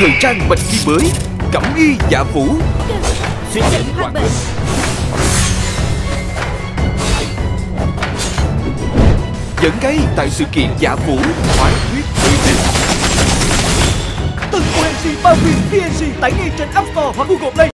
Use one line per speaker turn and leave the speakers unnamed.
thời trang bạch kim mới Cẩm y dạ vũ.
Xuyến định hoàng bình
Dẫn gây tại sự kiện dạ vũ Hoán huyết uy tín
Từng của OMC bao quyền VNC tải ngay trên App Store hoặc Google Play.